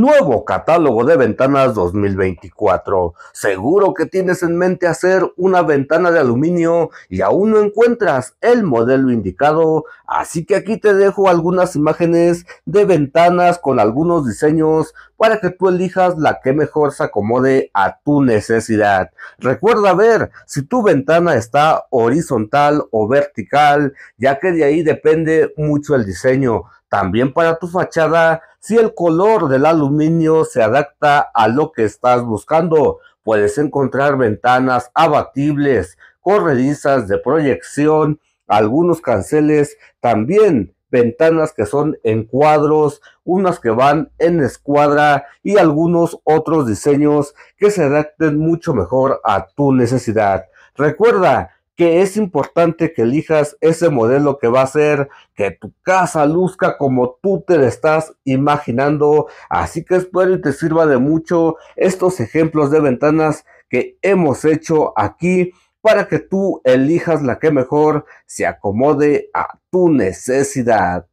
Nuevo catálogo de ventanas 2024. Seguro que tienes en mente hacer una ventana de aluminio y aún no encuentras el modelo indicado, así que aquí te dejo algunas imágenes de ventanas con algunos diseños para que tú elijas la que mejor se acomode a tu necesidad. Recuerda ver si tu ventana está horizontal o vertical, ya que de ahí depende mucho el diseño. También para tu fachada, si el color del aluminio se adapta a lo que estás buscando, puedes encontrar ventanas abatibles, corredizas de proyección, algunos canceles, también ventanas que son en cuadros, unas que van en escuadra y algunos otros diseños que se adapten mucho mejor a tu necesidad. Recuerda, que es importante que elijas ese modelo que va a hacer que tu casa luzca como tú te la estás imaginando. Así que espero y te sirva de mucho estos ejemplos de ventanas que hemos hecho aquí para que tú elijas la que mejor se acomode a tu necesidad.